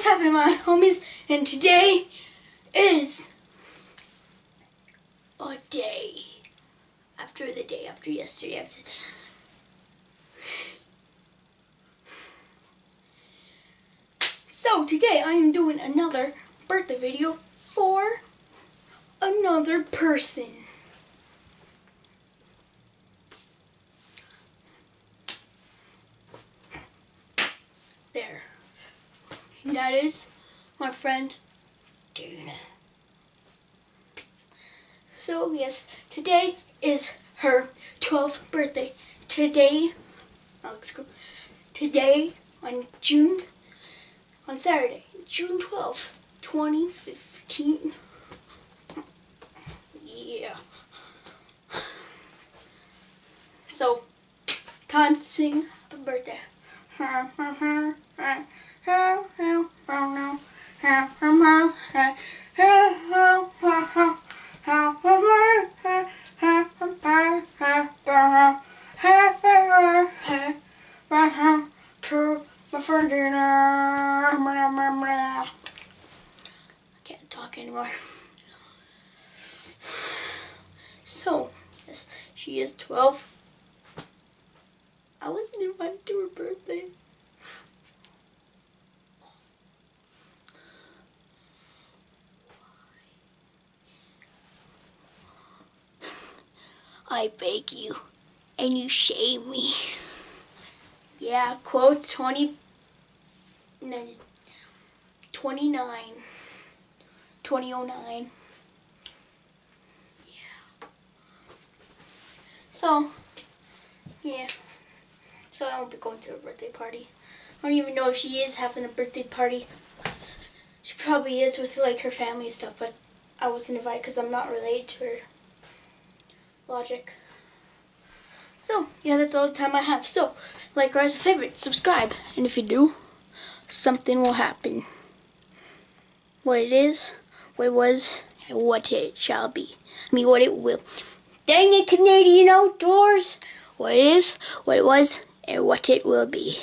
what's happening my homies? And today is a day after the day after yesterday after So today I am doing another birthday video for another person. There. And that is my friend Dana. So yes, today is her 12th birthday. Today, oh, today on June, on Saturday, June 12th, 2015. Yeah. So, time to sing a birthday. To my friend I can't talk anymore. So, yes, she is 12. I wasn't invited to her birthday. I beg you, and you shame me. Yeah, quotes 20, 29, 2009. Yeah. So, yeah. So I won't be going to a birthday party. I don't even know if she is having a birthday party. She probably is with like her family and stuff, but I wasn't invited because I'm not related to her. Logic. So, yeah, that's all the time I have. So, like, guys, favorite, subscribe. And if you do, something will happen. What it is, what it was, and what it shall be. I mean, what it will. Dang it, Canadian outdoors! What it is, what it was, and what it will be.